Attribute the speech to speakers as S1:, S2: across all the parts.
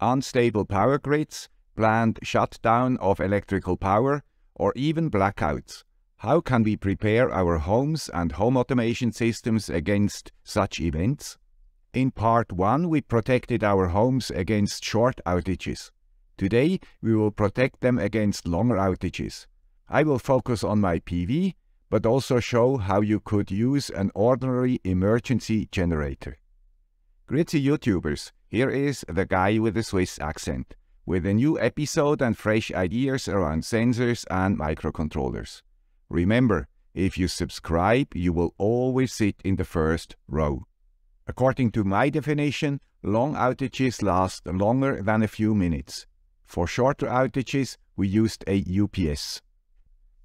S1: unstable power grids, planned shutdown of electrical power, or even blackouts. How can we prepare our homes and home automation systems against such events? In part 1, we protected our homes against short outages. Today, we will protect them against longer outages. I will focus on my PV, but also show how you could use an ordinary emergency generator. Grüezi YouTubers, here is the guy with the Swiss accent, with a new episode and fresh ideas around sensors and microcontrollers. Remember, if you subscribe, you will always sit in the first row. According to my definition, long outages last longer than a few minutes. For shorter outages, we used a UPS.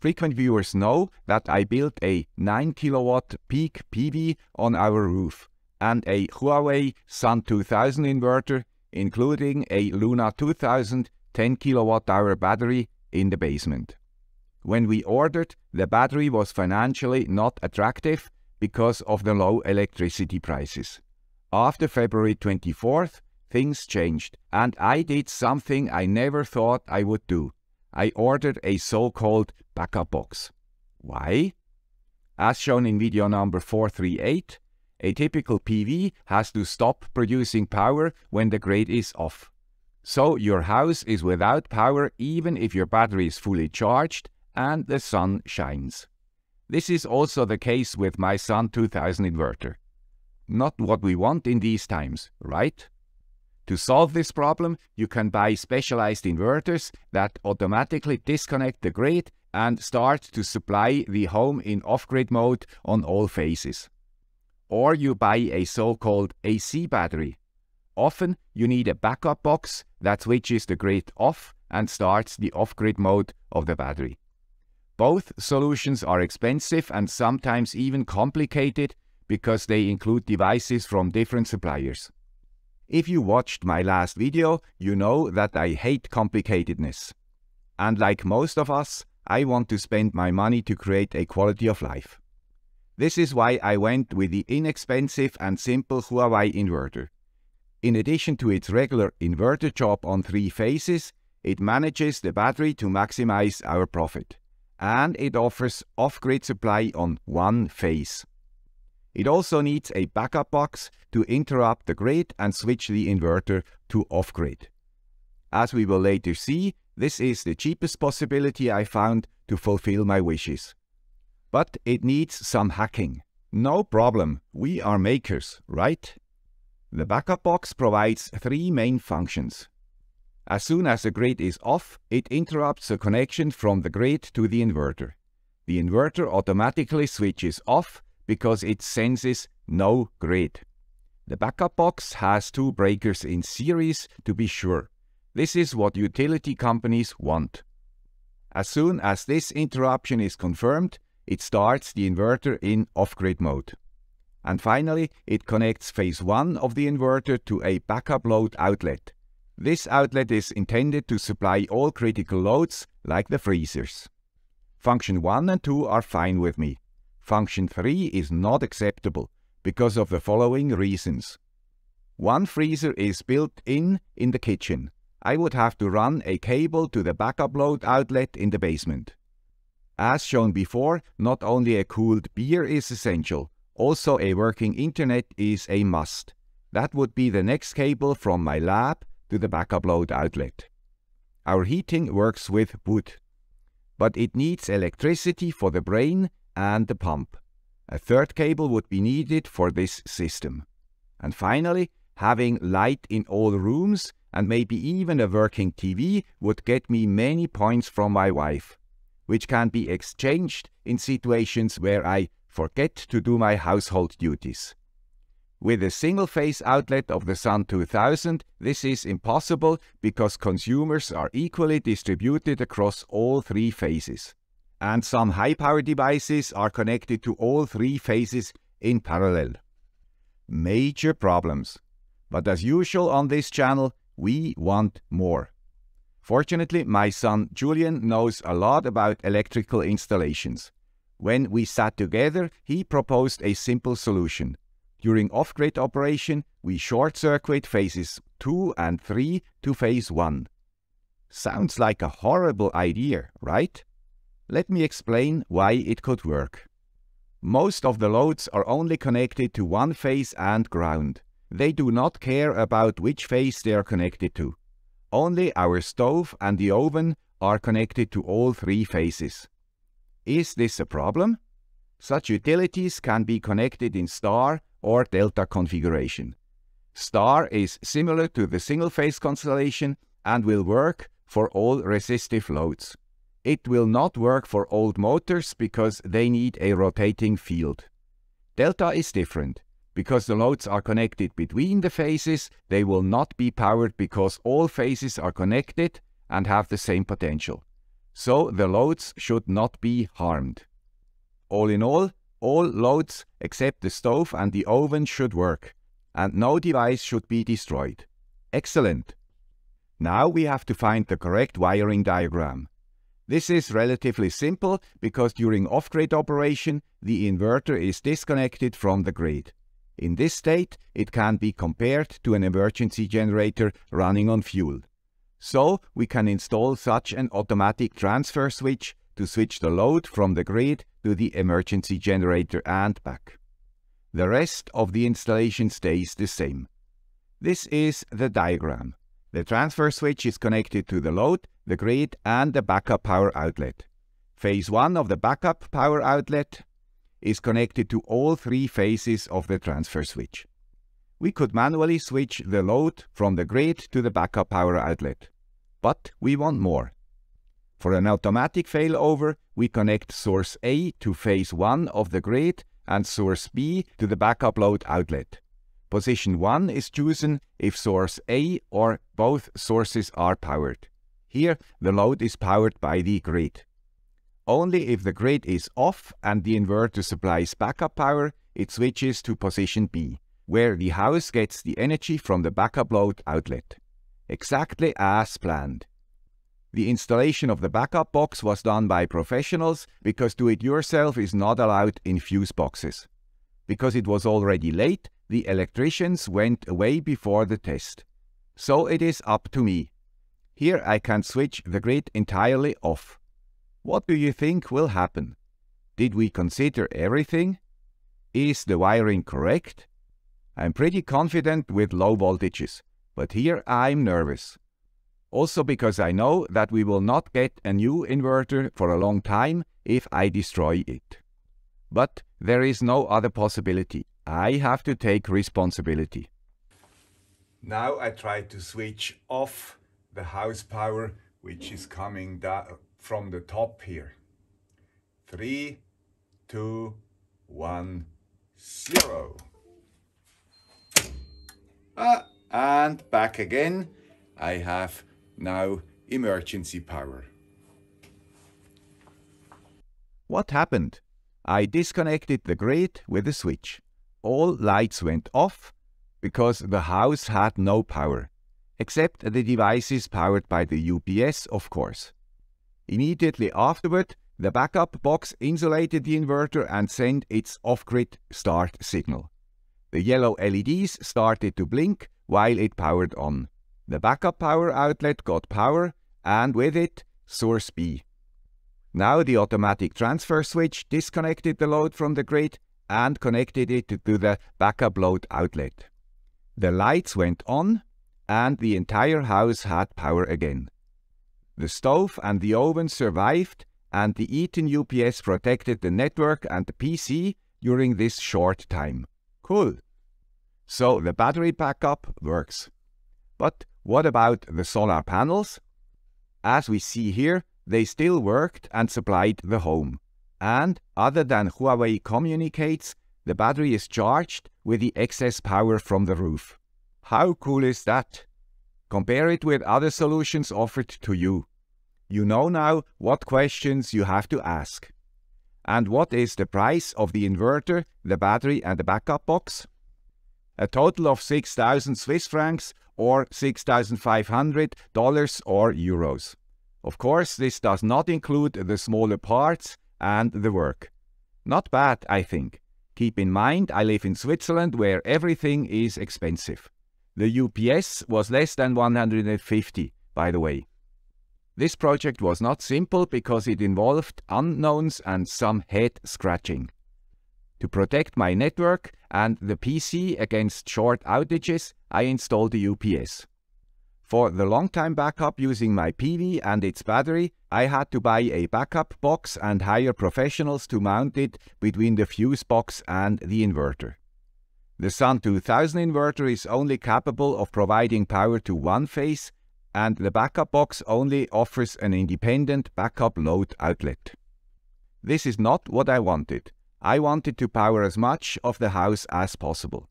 S1: Frequent viewers know that I built a 9 kilowatt peak PV on our roof and a Huawei Sun 2000 inverter, including a Luna 2000 10 kilowatt hour battery in the basement. When we ordered, the battery was financially not attractive because of the low electricity prices. After February 24th, things changed, and I did something I never thought I would do. I ordered a so-called backup box. Why? As shown in video number 438, a typical PV has to stop producing power when the grid is off. So your house is without power even if your battery is fully charged and the sun shines. This is also the case with my Sun 2000 inverter. Not what we want in these times, right? To solve this problem, you can buy specialized inverters that automatically disconnect the grid and start to supply the home in off-grid mode on all phases. Or you buy a so-called AC battery. Often you need a backup box that switches the grid off and starts the off-grid mode of the battery. Both solutions are expensive and sometimes even complicated because they include devices from different suppliers. If you watched my last video, you know that I hate complicatedness. And like most of us, I want to spend my money to create a quality of life. This is why I went with the inexpensive and simple Huawei inverter. In addition to its regular inverter job on three phases, it manages the battery to maximize our profit and it offers off-grid supply on one phase. It also needs a backup box to interrupt the grid and switch the inverter to off-grid. As we will later see, this is the cheapest possibility I found to fulfill my wishes. But it needs some hacking. No problem, we are makers, right? The backup box provides three main functions. As soon as the grid is off, it interrupts the connection from the grid to the inverter. The inverter automatically switches off because it senses no grid. The backup box has two breakers in series to be sure. This is what utility companies want. As soon as this interruption is confirmed, it starts the inverter in off-grid mode. And finally, it connects phase 1 of the inverter to a backup load outlet. This outlet is intended to supply all critical loads, like the freezers. Function 1 and 2 are fine with me. Function 3 is not acceptable, because of the following reasons. One freezer is built in in the kitchen. I would have to run a cable to the backup load outlet in the basement. As shown before, not only a cooled beer is essential, also a working internet is a must. That would be the next cable from my lab to the backup load outlet. Our heating works with wood, but it needs electricity for the brain and the pump. A third cable would be needed for this system. And finally, having light in all rooms and maybe even a working TV would get me many points from my wife, which can be exchanged in situations where I forget to do my household duties. With a single-phase outlet of the Sun 2000, this is impossible because consumers are equally distributed across all three phases. And some high-power devices are connected to all three phases in parallel. Major problems. But as usual on this channel, we want more. Fortunately, my son Julian knows a lot about electrical installations. When we sat together, he proposed a simple solution During off-grid operation, we short-circuit phases 2 and 3 to phase 1. Sounds like a horrible idea, right? Let me explain why it could work. Most of the loads are only connected to one phase and ground. They do not care about which phase they are connected to. Only our stove and the oven are connected to all three phases. Is this a problem? Such utilities can be connected in star or delta configuration. Star is similar to the single-phase constellation and will work for all resistive loads. It will not work for old motors because they need a rotating field. Delta is different. Because the loads are connected between the phases, they will not be powered because all phases are connected and have the same potential. So the loads should not be harmed. All in all, all loads except the stove and the oven should work, and no device should be destroyed. Excellent! Now we have to find the correct wiring diagram. This is relatively simple because during off-grid operation, the inverter is disconnected from the grid. In this state, it can be compared to an emergency generator running on fuel. So, we can install such an automatic transfer switch to switch the load from the grid to the emergency generator and back. The rest of the installation stays the same. This is the diagram. The transfer switch is connected to the load, the grid and the backup power outlet. Phase 1 of the backup power outlet is connected to all three phases of the transfer switch. We could manually switch the load from the grid to the backup power outlet. But we want more. For an automatic failover, we connect source A to phase 1 of the grid and source B to the backup load outlet. Position 1 is chosen if source A or both sources are powered. Here, the load is powered by the grid. Only if the grid is off and the inverter supplies backup power, it switches to position B, where the house gets the energy from the backup load outlet. Exactly as planned. The installation of the backup box was done by professionals because do-it-yourself is not allowed in fuse boxes. Because it was already late, the electricians went away before the test. So it is up to me. Here I can switch the grid entirely off. What do you think will happen? Did we consider everything? Is the wiring correct? I'm pretty confident with low voltages, but here I'm nervous. Also because I know that we will not get a new inverter for a long time if I destroy it. But there is no other possibility. I have to take responsibility. Now I try to switch off the house power which is coming down from the top here. Three, two, one, zero. Ah, and back again. I have now emergency power. What happened? I disconnected the grid with a switch. All lights went off because the house had no power, except the devices powered by the UPS, of course. Immediately afterward, the backup box insulated the inverter and sent its off-grid start signal. The yellow LEDs started to blink while it powered on. The backup power outlet got power and with it, source B. Now the automatic transfer switch disconnected the load from the grid and connected it to the backup load outlet. The lights went on and the entire house had power again. The stove and the oven survived and the Eaton UPS protected the network and the PC during this short time. Cool. So the battery backup works. But what about the solar panels? As we see here, they still worked and supplied the home. And other than Huawei communicates, the battery is charged with the excess power from the roof. How cool is that? Compare it with other solutions offered to you. You know now what questions you have to ask. And what is the price of the inverter, the battery and the backup box? A total of 6,000 Swiss francs or $6,500 or euros. Of course, this does not include the smaller parts and the work. Not bad, I think. Keep in mind, I live in Switzerland where everything is expensive. The UPS was less than 150, by the way. This project was not simple because it involved unknowns and some head scratching. To protect my network and the PC against short outages, I installed the UPS. For the long-time backup using my PV and its battery, I had to buy a backup box and hire professionals to mount it between the fuse box and the inverter. The Sun 2000 inverter is only capable of providing power to one phase and the backup box only offers an independent backup load outlet. This is not what I wanted. I wanted to power as much of the house as possible.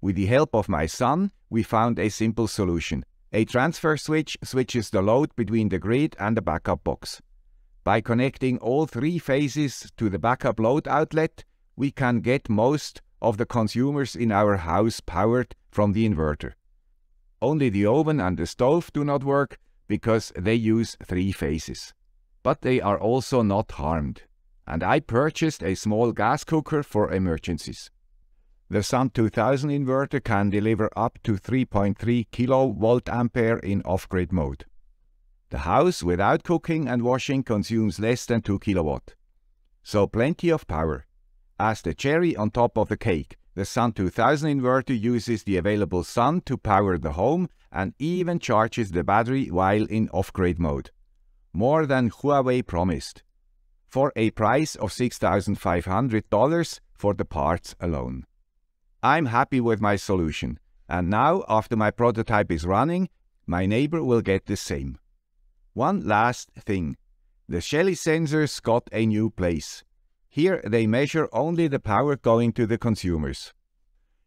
S1: With the help of my son, we found a simple solution. A transfer switch switches the load between the grid and the backup box. By connecting all three phases to the backup load outlet, we can get most of the consumers in our house powered from the inverter. Only the oven and the stove do not work because they use three phases. But they are also not harmed. And I purchased a small gas cooker for emergencies. The Sun 2000 inverter can deliver up to 3.3 kilovolt ampere in off-grid mode. The house without cooking and washing consumes less than 2 kilowatt. So plenty of power. As the cherry on top of the cake, the Sun 2000 inverter uses the available sun to power the home and even charges the battery while in off-grid mode. More than Huawei promised. For a price of $6,500 for the parts alone. I'm happy with my solution. And now, after my prototype is running, my neighbor will get the same. One last thing. The Shelly sensors got a new place. Here they measure only the power going to the consumers.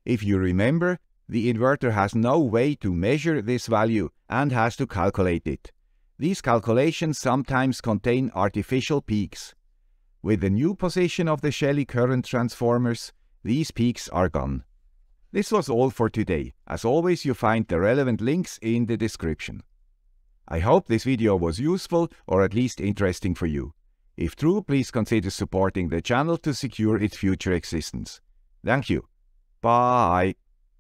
S1: If you remember, the inverter has no way to measure this value and has to calculate it. These calculations sometimes contain artificial peaks. With the new position of the Shelly current transformers, these peaks are gone. This was all for today. As always, you find the relevant links in the description. I hope this video was useful or at least interesting for you. If true, please consider supporting the channel to secure its future existence. Thank you. Bye.